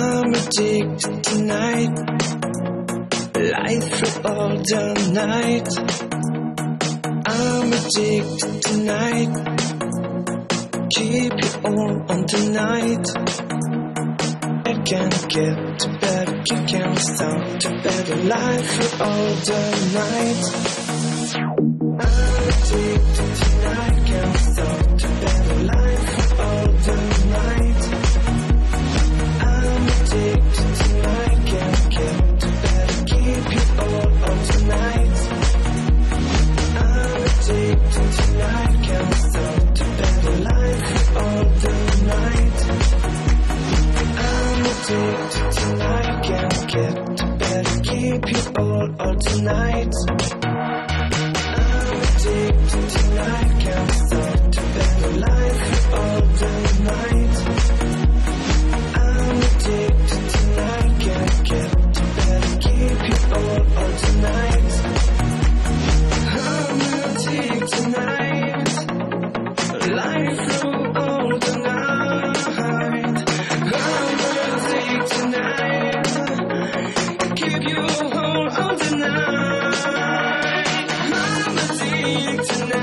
I'm addicted tonight. Life through all the night. I'm addicted tonight. Keep you all on tonight. I can't get to bed, you can't stop to better life through all the night. I'm addicted all tonight. I'm addicted tonight, can't stop to better life all the night. I'm addicted tonight, can't get to bed, keep you all all tonight. I'm addicted tonight, life you all all